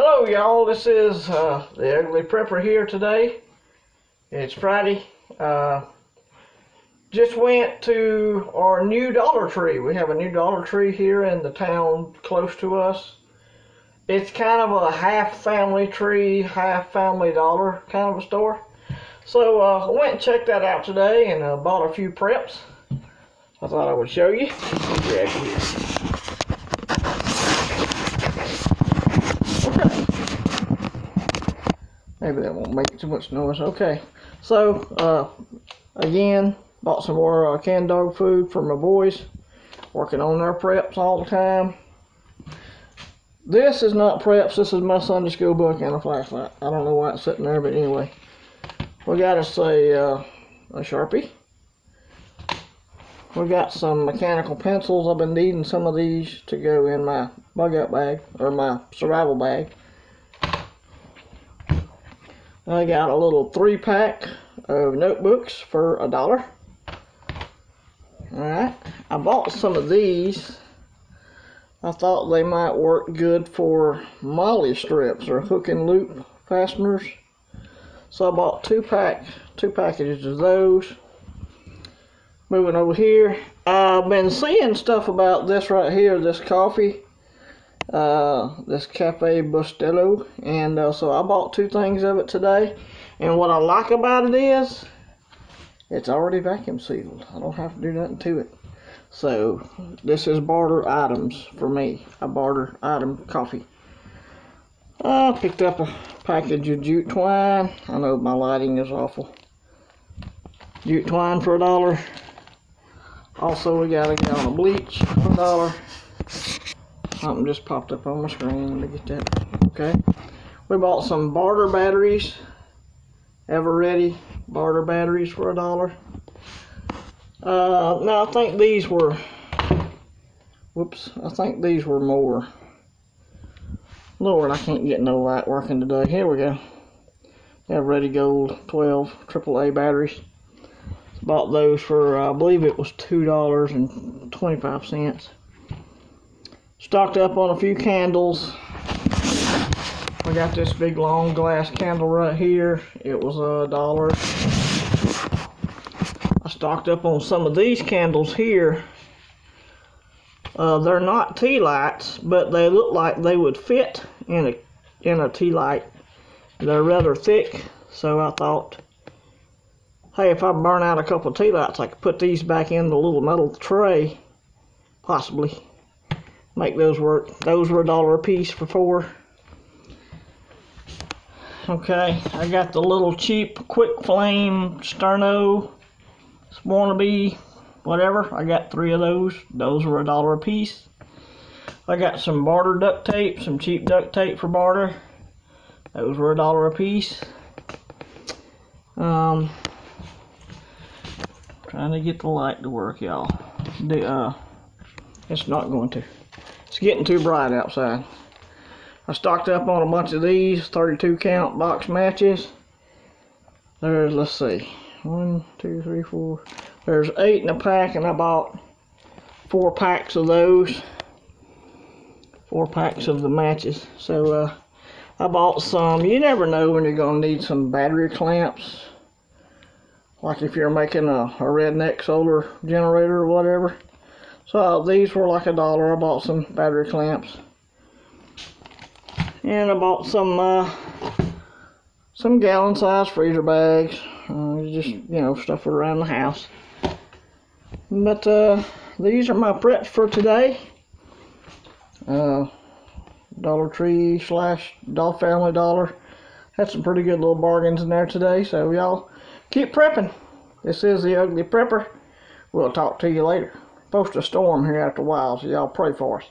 Hello, y'all. This is uh, the Ugly Prepper here today. It's Friday. Uh, just went to our new Dollar Tree. We have a new Dollar Tree here in the town close to us. It's kind of a half family tree, half family dollar kind of a store. So uh, I went and checked that out today and uh, bought a few preps. I thought I would show you. Grab here. Okay. Maybe that won't make too much noise. Okay. So, uh, again, bought some more uh, canned dog food for my boys. Working on their preps all the time. This is not preps. This is my Sunday school book and a flashlight. I don't know why it's sitting there, but anyway. We got us a, uh, a Sharpie. We got some mechanical pencils. I've been needing some of these to go in my bug out bag, or my survival bag. I got a little three pack of notebooks for a dollar. Alright, I bought some of these. I thought they might work good for MOLLE strips or hook and loop fasteners. So I bought two pack, two packages of those. Moving over here, I've been seeing stuff about this right here, this coffee, uh, this Cafe Bustelo, and uh, so I bought two things of it today. And what I like about it is, it's already vacuum sealed. I don't have to do nothing to it. So this is barter items for me. A barter item coffee. I picked up a package of jute twine. I know my lighting is awful. Jute twine for a dollar. Also, we got a gallon of bleach for a dollar. Something just popped up on my screen. Let me get that. Okay. We bought some barter batteries. Eveready barter batteries for a dollar. Uh, now I think these were. Whoops. I think these were more. Lord, I can't get no light working today. Here we go. We have Ready Gold 12 AAA batteries. Bought those for, uh, I believe it was $2.25. Stocked up on a few candles. We got this big long glass candle right here. It was a dollar. I stocked up on some of these candles here. Uh, they're not tea lights, but they look like they would fit in a in a tea light. They're rather thick, so I thought, hey, if I burn out a couple of tea lights, I could put these back in the little metal tray, possibly. Make those work. Those were a dollar a piece for four. Okay, I got the little cheap quick flame sterno wannabe whatever. I got three of those. Those were a dollar a piece. I got some barter duct tape, some cheap duct tape for barter. Those were a dollar a piece. Um, trying to get the light to work, y'all. The uh, it's not going to. It's getting too bright outside. I stocked up on a bunch of these 32 count box matches. There's, let's see, one, two, three, four. There's eight in a pack, and I bought four packs of those. Four packs of the matches. So, uh, I bought some. You never know when you're going to need some battery clamps. Like if you're making a, a redneck solar generator or whatever. So, these were like a dollar. I bought some battery clamps. And I bought some, uh, some gallon size freezer bags. Uh, just, you know, stuff around the house. But, uh, these are my preps for today. Uh, Dollar Tree slash Doll Family Dollar. Had some pretty good little bargains in there today. So, y'all keep prepping. This is the Ugly Prepper. We'll talk to you later. Post a storm here after a while, so y'all pray for us.